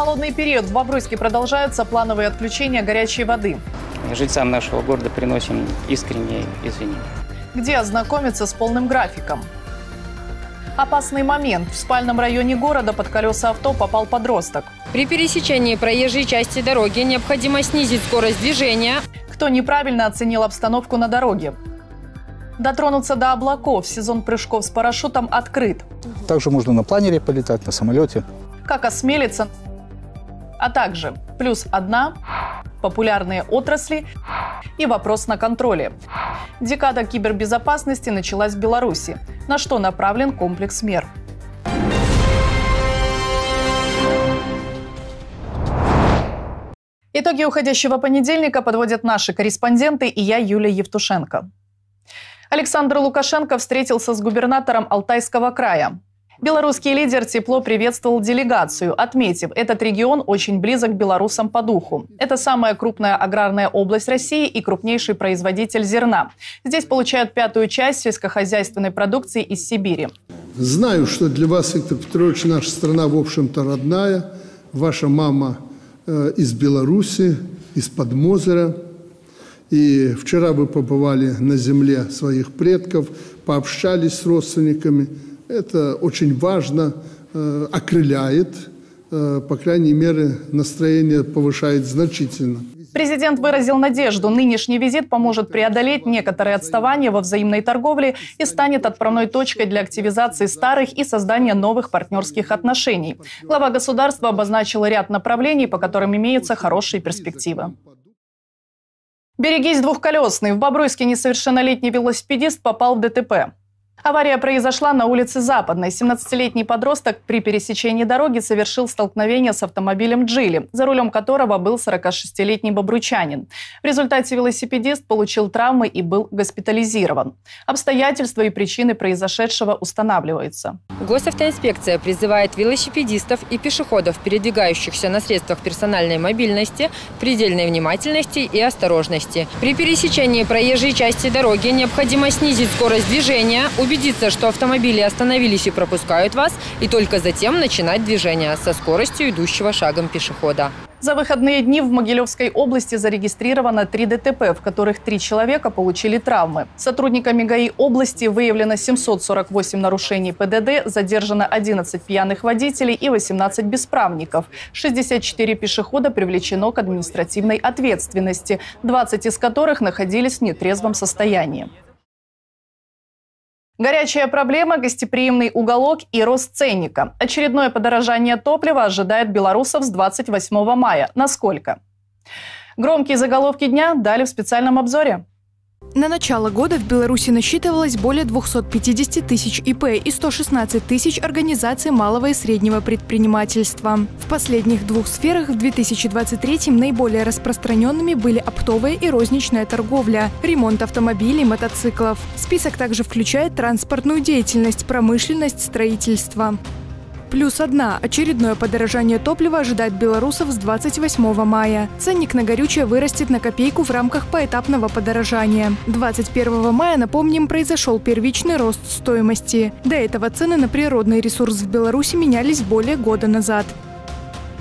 холодный период в Бобруйске продолжаются плановые отключения горячей воды. Жильцам нашего города приносим искренние извинения. Где ознакомиться с полным графиком? Опасный момент. В спальном районе города под колеса авто попал подросток. При пересечении проезжей части дороги необходимо снизить скорость движения. Кто неправильно оценил обстановку на дороге? Дотронуться до облаков. Сезон прыжков с парашютом открыт. Также можно на планере полетать, на самолете. Как осмелиться? А также плюс одна, популярные отрасли и вопрос на контроле. Декада кибербезопасности началась в Беларуси. На что направлен комплекс мер? Итоги уходящего понедельника подводят наши корреспонденты и я, Юлия Евтушенко. Александр Лукашенко встретился с губернатором Алтайского края. Белорусский лидер тепло приветствовал делегацию, отметив, этот регион очень близок белорусам по духу. Это самая крупная аграрная область России и крупнейший производитель зерна. Здесь получают пятую часть сельскохозяйственной продукции из Сибири. Знаю, что для вас, Виктор Петрович, наша страна, в общем-то, родная. Ваша мама э, из Беларуси, из-под Мозера. И вчера вы побывали на земле своих предков, пообщались с родственниками – это очень важно, э, окрыляет, э, по крайней мере, настроение повышает значительно. Президент выразил надежду, нынешний визит поможет преодолеть некоторые отставания во взаимной торговле и станет отправной точкой для активизации старых и создания новых партнерских отношений. Глава государства обозначил ряд направлений, по которым имеются хорошие перспективы. Берегись двухколесный. В Бобруйске несовершеннолетний велосипедист попал в ДТП. Авария произошла на улице Западной. 17-летний подросток при пересечении дороги совершил столкновение с автомобилем «Джили», за рулем которого был 46-летний бобручанин. В результате велосипедист получил травмы и был госпитализирован. Обстоятельства и причины произошедшего устанавливаются. Госавтоинспекция призывает велосипедистов и пешеходов, передвигающихся на средствах персональной мобильности, предельной внимательности и осторожности. При пересечении проезжей части дороги необходимо снизить скорость движения, убедиться, что автомобили остановились и пропускают вас, и только затем начинать движение со скоростью идущего шагом пешехода. За выходные дни в Могилевской области зарегистрировано три ДТП, в которых три человека получили травмы. Сотрудниками ГАИ области выявлено 748 нарушений ПДД, задержано 11 пьяных водителей и 18 бесправников. 64 пешехода привлечено к административной ответственности, 20 из которых находились в нетрезвом состоянии. Горячая проблема, гостеприимный уголок и рост ценника. Очередное подорожание топлива ожидает белорусов с 28 мая. Насколько? Громкие заголовки дня дали в специальном обзоре. На начало года в Беларуси насчитывалось более 250 тысяч ИП и 116 тысяч организаций малого и среднего предпринимательства. В последних двух сферах в 2023 наиболее распространенными были оптовая и розничная торговля, ремонт автомобилей, мотоциклов. Список также включает транспортную деятельность, промышленность, строительство. Плюс одна. Очередное подорожание топлива ожидает белорусов с 28 мая. Ценник на горючее вырастет на копейку в рамках поэтапного подорожания. 21 мая, напомним, произошел первичный рост стоимости. До этого цены на природный ресурс в Беларуси менялись более года назад.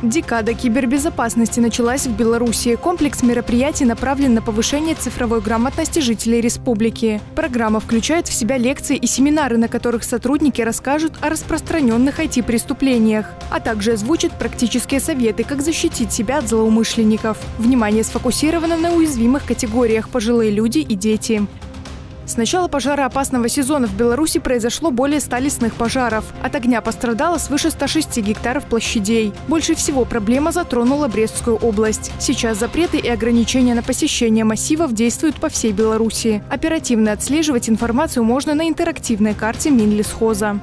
Декада кибербезопасности началась в Беларуси. Комплекс мероприятий направлен на повышение цифровой грамотности жителей республики. Программа включает в себя лекции и семинары, на которых сотрудники расскажут о распространенных IT-преступлениях, а также озвучат практические советы, как защитить себя от злоумышленников. Внимание сфокусировано на уязвимых категориях пожилые люди и дети. С начала пожароопасного сезона в Беларуси произошло более 100 лесных пожаров. От огня пострадало свыше 106 гектаров площадей. Больше всего проблема затронула Брестскую область. Сейчас запреты и ограничения на посещение массивов действуют по всей Беларуси. Оперативно отслеживать информацию можно на интерактивной карте Минлесхоза.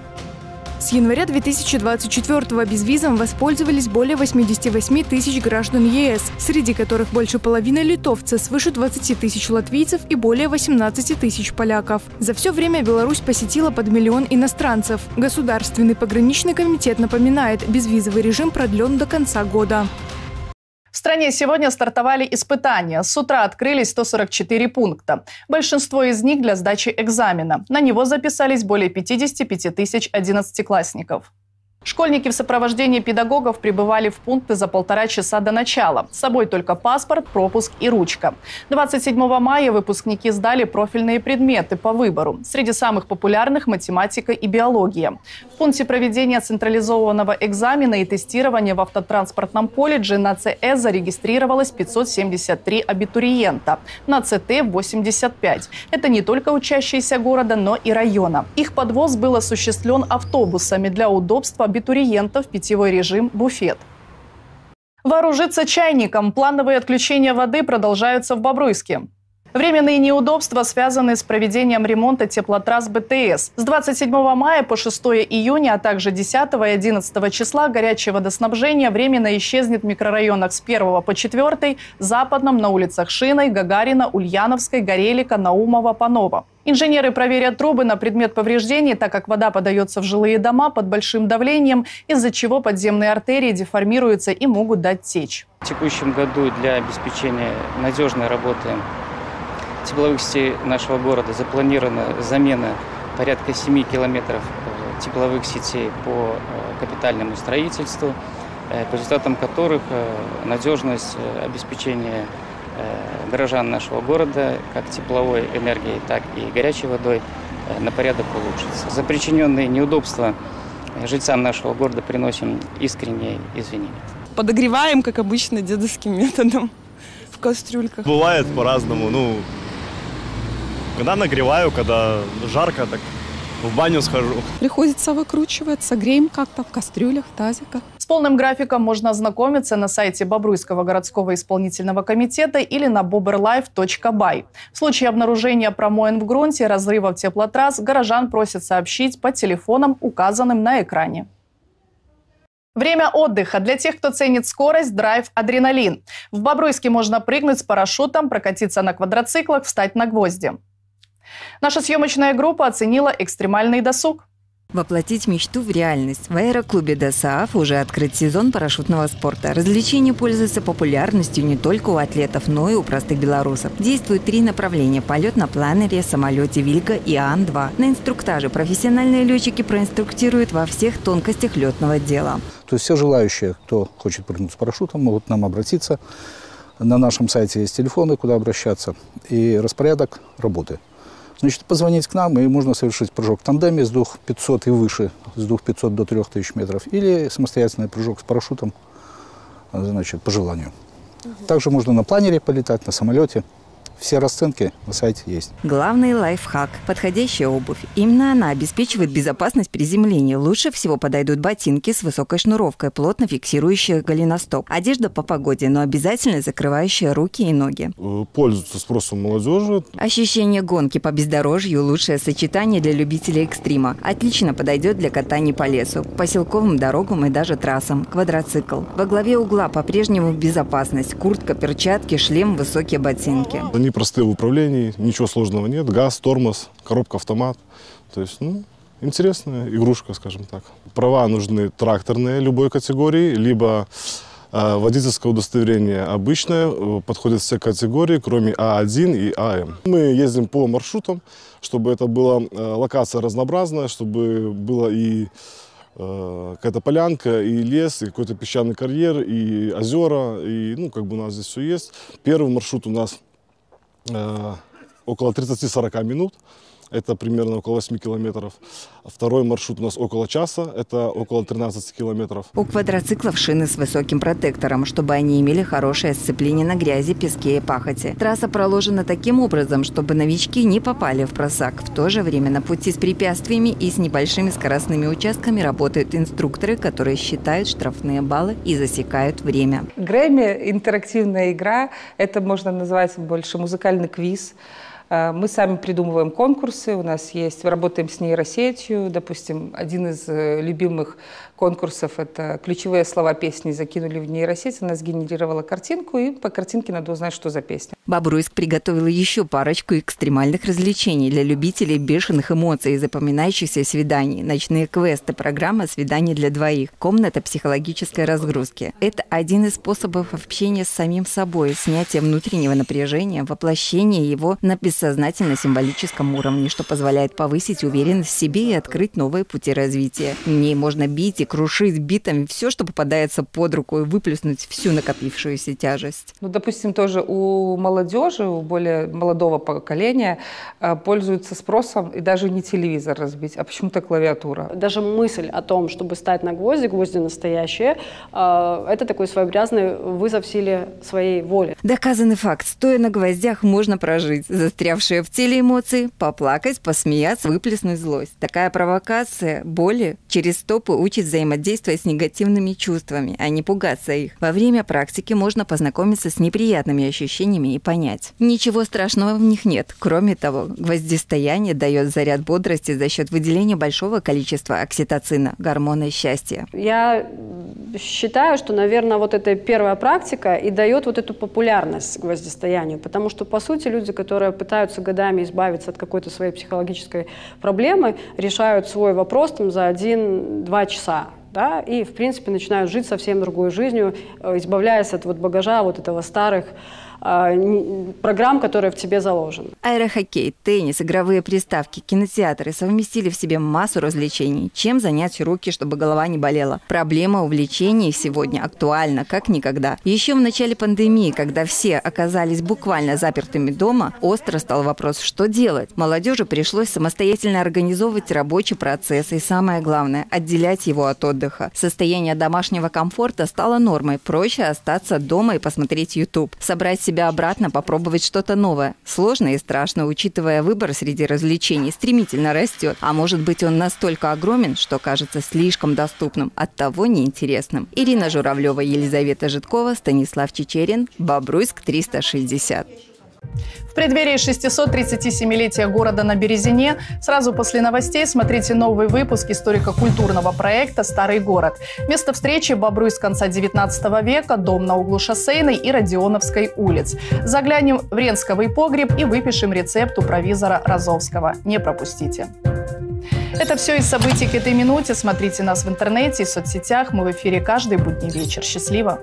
С января 2024-го безвизом воспользовались более 88 тысяч граждан ЕС, среди которых больше половины литовцы, свыше 20 тысяч латвийцев и более 18 тысяч поляков. За все время Беларусь посетила под миллион иностранцев. Государственный пограничный комитет напоминает, безвизовый режим продлен до конца года. В стране сегодня стартовали испытания. С утра открылись 144 пункта. Большинство из них для сдачи экзамена. На него записались более 55 тысяч одиннадцатиклассников. Школьники в сопровождении педагогов прибывали в пункты за полтора часа до начала. С собой только паспорт, пропуск и ручка. 27 мая выпускники сдали профильные предметы по выбору. Среди самых популярных – математика и биология. В пункте проведения централизованного экзамена и тестирования в автотранспортном колледже на ЦС зарегистрировалось 573 абитуриента, на ЦТ – 85. Это не только учащиеся города, но и района. Их подвоз был осуществлен автобусами для удобства абитуриентов, питьевой режим, буфет. Вооружиться чайником. Плановые отключения воды продолжаются в Бобруйске. Временные неудобства связаны с проведением ремонта теплотрасс БТС. С 27 мая по 6 июня, а также 10 и 11 числа горячее водоснабжение временно исчезнет в микрорайонах с 1 по 4, Западном, на улицах Шиной, Гагарина, Ульяновской, Горелика, Наумова, Панова. Инженеры проверят трубы на предмет повреждений, так как вода подается в жилые дома под большим давлением, из-за чего подземные артерии деформируются и могут дать течь. В текущем году для обеспечения надежной работы тепловых сетей нашего города запланирована замена порядка 7 километров э, тепловых сетей по э, капитальному строительству, э, по результатам которых надежность обеспечения горожан нашего города как тепловой энергией, так и горячей водой на порядок улучшится. За причиненные неудобства жильцам нашего города приносим искренние извинения. Подогреваем, как обычно, дедовским методом в кастрюльках. Бывает по-разному. Ну, когда нагреваю, когда жарко, так в баню схожу. Приходится выкручиваться, греем как-то в кастрюлях, в тазиках. С полным графиком можно ознакомиться на сайте Бобруйского городского исполнительного комитета или на boberlife.by. В случае обнаружения промоин в грунте, разрывов теплотрасс, горожан просят сообщить по телефонам, указанным на экране. Время отдыха для тех, кто ценит скорость, драйв, адреналин. В Бобруйске можно прыгнуть с парашютом, прокатиться на квадроциклах, встать на гвозди. Наша съемочная группа оценила экстремальный досуг. Воплотить мечту в реальность. В аэроклубе ДОСААФ уже открыт сезон парашютного спорта. Развлечение пользуется популярностью не только у атлетов, но и у простых белорусов. Действуют три направления – полет на планере, самолете «Вильга» и Ан-2. На инструктаже профессиональные летчики проинструктируют во всех тонкостях летного дела. То есть все желающие, кто хочет прыгнуть с парашютом, могут к нам обратиться. На нашем сайте есть телефоны, куда обращаться, и распорядок работы – Значит, позвонить к нам, и можно совершить прыжок в тандеме с 2500 и выше, с 2500 до 3000 метров, или самостоятельный прыжок с парашютом, значит, по желанию. Также можно на планере полетать, на самолете. Все расценки на сайте есть. Главный лайфхак – подходящая обувь. Именно она обеспечивает безопасность приземления. Лучше всего подойдут ботинки с высокой шнуровкой, плотно фиксирующие голеностоп. Одежда по погоде, но обязательно закрывающая руки и ноги. Э, пользуются спросом молодежи. Ощущение гонки по бездорожью – лучшее сочетание для любителей экстрима. Отлично подойдет для катания по лесу, поселковым дорогам и даже трассам. Квадроцикл. Во главе угла по-прежнему безопасность. Куртка, перчатки, шлем, высокие ботинки. Они простые в управлении, ничего сложного нет. Газ, тормоз, коробка, автомат. То есть, ну, интересная игрушка, скажем так. Права нужны тракторные любой категории, либо э, водительское удостоверение обычное, э, подходят все категории, кроме А1 и АМ. Мы ездим по маршрутам, чтобы это была э, локация разнообразная, чтобы было и э, какая-то полянка, и лес, и какой-то песчаный карьер, и озера, и, ну, как бы у нас здесь все есть. Первый маршрут у нас около 30-40 минут. Это примерно около 8 километров. Второй маршрут у нас около часа, это около 13 километров. У квадроциклов шины с высоким протектором, чтобы они имели хорошее сцепление на грязи, песке и пахоте. Трасса проложена таким образом, чтобы новички не попали в просак. В то же время на пути с препятствиями и с небольшими скоростными участками работают инструкторы, которые считают штрафные баллы и засекают время. Грэмми – интерактивная игра. Это можно назвать больше музыкальный квиз. Э, мы сами придумываем конкурсы, у нас есть, работаем с нейросетью. Допустим, один из э, любимых конкурсов – это ключевые слова песни закинули в нейросеть, она сгенерировала картинку, и по картинке надо узнать, что за песня. Бобруйск приготовила еще парочку экстремальных развлечений для любителей бешеных эмоций и запоминающихся свиданий. Ночные квесты, программа «Свидание для двоих», комната психологической разгрузки. Это один из способов общения с самим собой, снятия внутреннего напряжения, воплощение его на бессознательно-символическом уровне, что позволяет повысить уверенность в себе и открыть новые пути развития. В ней можно бить и крушить битами все, что попадается под руку, и выплеснуть всю накопившуюся тяжесть. Ну, допустим, тоже у молодежи, у более молодого поколения э, пользуются спросом и даже не телевизор разбить, а почему-то клавиатура. Даже мысль о том, чтобы стать на гвозди, гвозди настоящие, э, это такой своеобразный вызов силе своей воли. Доказанный факт. Стоя на гвоздях можно прожить. Застрявшие в теле эмоции, поплакать, посмеяться, выплеснуть злость. Такая провокация боли через стопы учит взаимодействовать с негативными чувствами, а не пугаться их. Во время практики можно познакомиться с неприятными ощущениями и понять. Ничего страшного в них нет. Кроме того, гвоздистояние дает заряд бодрости за счет выделения большого количества окситоцина, гормона счастья. Я считаю, что, наверное, вот эта первая практика и дает вот эту популярность гвоздистоянию, потому что, по сути, люди, которые пытаются годами избавиться от какой-то своей психологической проблемы, решают свой вопрос там, за один-два часа да, и, в принципе, начинают жить совсем другой жизнью, э, избавляясь от вот багажа вот этого старых программ, которые в тебе заложены. Аэрохоккей, теннис, игровые приставки, кинотеатры совместили в себе массу развлечений. Чем занять руки, чтобы голова не болела? Проблема увлечений сегодня актуальна, как никогда. Еще в начале пандемии, когда все оказались буквально запертыми дома, остро стал вопрос, что делать. Молодежи пришлось самостоятельно организовывать рабочий процесс и, самое главное, отделять его от отдыха. Состояние домашнего комфорта стало нормой. Проще остаться дома и посмотреть YouTube. Собрать себе себя обратно, попробовать что-то новое. Сложно и страшно, учитывая выбор среди развлечений стремительно растет. А может быть он настолько огромен, что кажется слишком доступным, оттого неинтересным. Ирина Журавлева, Елизавета Житкова, Станислав Чечерин, Бобруйск 360. В преддверии 637-летия города на Березине сразу после новостей смотрите новый выпуск историко-культурного проекта «Старый город». Место встречи – Бобруйск конца 19 века, дом на углу Шоссейной и Родионовской улиц. Заглянем в Ренсковый погреб и выпишем рецепт у провизора Розовского. Не пропустите. Это все из событий к этой минуте. Смотрите нас в интернете и соцсетях. Мы в эфире каждый будний вечер. Счастливо!